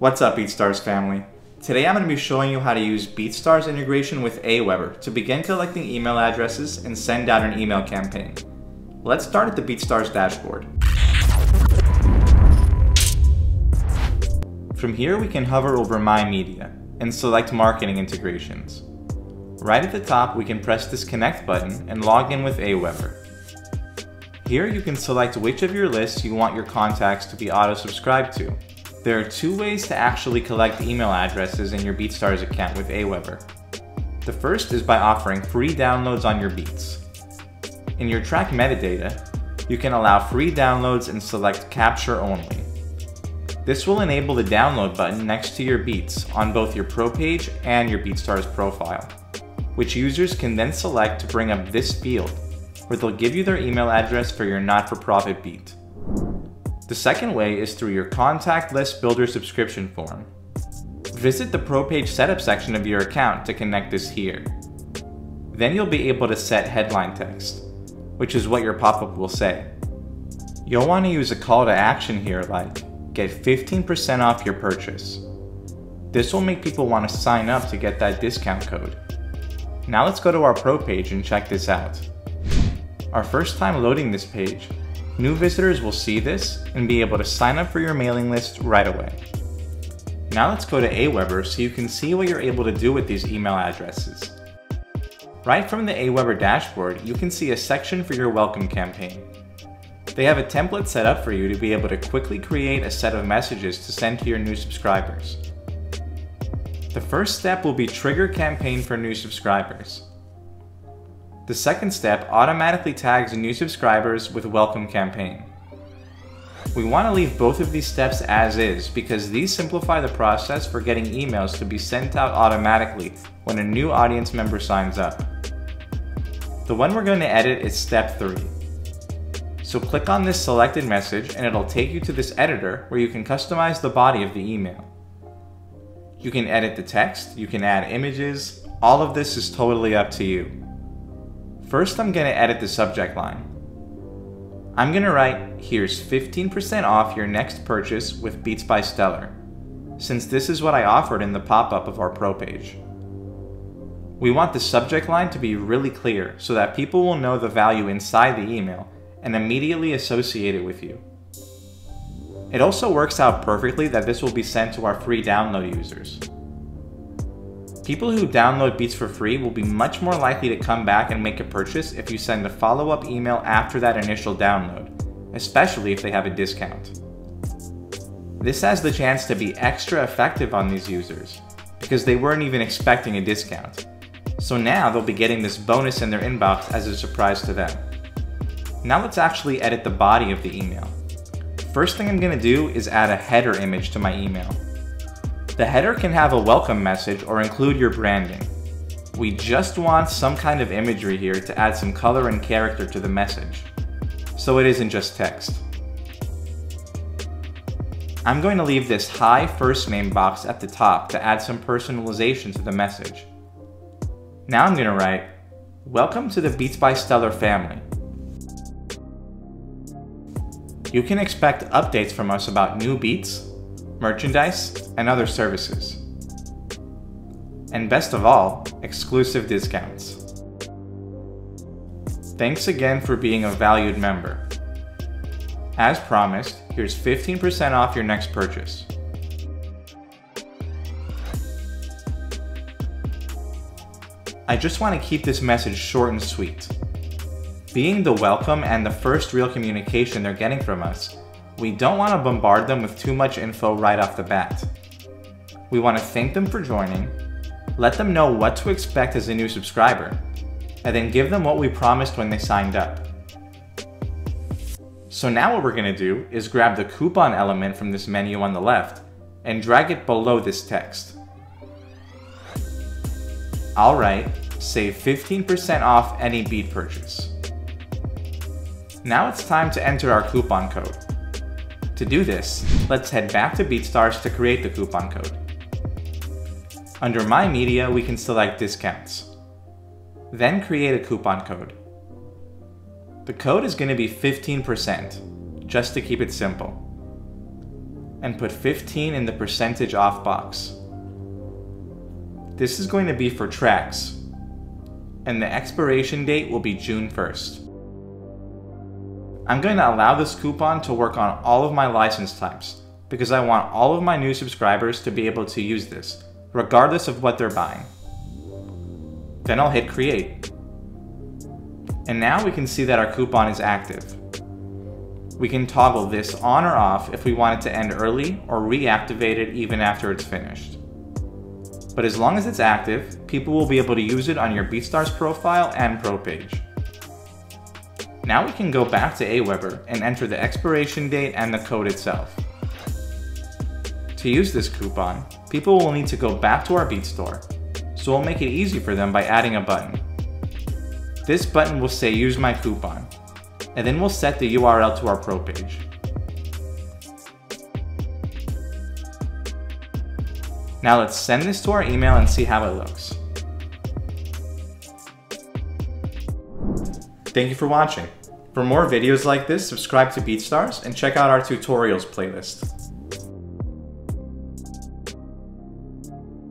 What's up BeatStars family? Today I'm going to be showing you how to use BeatStars integration with Aweber to begin collecting email addresses and send out an email campaign. Let's start at the BeatStars dashboard. From here we can hover over My Media and select Marketing Integrations. Right at the top we can press this Connect button and log in with Aweber. Here you can select which of your lists you want your contacts to be auto-subscribed to. There are two ways to actually collect email addresses in your BeatStars account with Aweber. The first is by offering free downloads on your beats. In your track metadata, you can allow free downloads and select capture only. This will enable the download button next to your beats on both your pro page and your BeatStars profile, which users can then select to bring up this field, where they'll give you their email address for your not-for-profit beat. The second way is through your Contact List Builder subscription form. Visit the Pro Page Setup section of your account to connect this here. Then you'll be able to set headline text, which is what your pop-up will say. You'll want to use a call to action here like, get 15% off your purchase. This will make people want to sign up to get that discount code. Now let's go to our Pro page and check this out. Our first time loading this page, New visitors will see this and be able to sign up for your mailing list right away. Now let's go to Aweber so you can see what you're able to do with these email addresses. Right from the Aweber dashboard, you can see a section for your welcome campaign. They have a template set up for you to be able to quickly create a set of messages to send to your new subscribers. The first step will be trigger campaign for new subscribers. The second step automatically tags new subscribers with welcome campaign. We want to leave both of these steps as is because these simplify the process for getting emails to be sent out automatically when a new audience member signs up. The one we're going to edit is step 3. So click on this selected message and it'll take you to this editor where you can customize the body of the email. You can edit the text, you can add images, all of this is totally up to you. First, I'm going to edit the subject line. I'm going to write, here's 15% off your next purchase with Beats by Stellar, since this is what I offered in the pop-up of our pro page. We want the subject line to be really clear so that people will know the value inside the email and immediately associate it with you. It also works out perfectly that this will be sent to our free download users. People who download Beats for free will be much more likely to come back and make a purchase if you send a follow-up email after that initial download, especially if they have a discount. This has the chance to be extra effective on these users, because they weren't even expecting a discount. So now they'll be getting this bonus in their inbox as a surprise to them. Now let's actually edit the body of the email. First thing I'm going to do is add a header image to my email. The header can have a welcome message or include your branding. We just want some kind of imagery here to add some color and character to the message, so it isn't just text. I'm going to leave this hi first name box at the top to add some personalization to the message. Now I'm going to write, Welcome to the Beats by Stellar family. You can expect updates from us about new beats, merchandise, and other services. And best of all, exclusive discounts. Thanks again for being a valued member. As promised, here's 15% off your next purchase. I just want to keep this message short and sweet. Being the welcome and the first real communication they're getting from us, we don't want to bombard them with too much info right off the bat. We want to thank them for joining, let them know what to expect as a new subscriber, and then give them what we promised when they signed up. So now what we're going to do is grab the coupon element from this menu on the left and drag it below this text. Alright, save 15% off any bead purchase. Now it's time to enter our coupon code. To do this, let's head back to BeatStars to create the coupon code. Under My Media, we can select Discounts. Then create a coupon code. The code is going to be 15%, just to keep it simple. and put 15 in the percentage off box. This is going to be for tracks, and the expiration date will be June 1st. I'm going to allow this coupon to work on all of my license types because I want all of my new subscribers to be able to use this, regardless of what they're buying. Then I'll hit create. And now we can see that our coupon is active. We can toggle this on or off if we want it to end early or reactivate it even after it's finished. But as long as it's active, people will be able to use it on your BeatStars profile and pro page. Now we can go back to Aweber and enter the expiration date and the code itself. To use this coupon, people will need to go back to our Beat Store, so we'll make it easy for them by adding a button. This button will say use my coupon, and then we'll set the URL to our pro page. Now let's send this to our email and see how it looks. Thank you for watching. For more videos like this, subscribe to BeatStars and check out our tutorials playlist.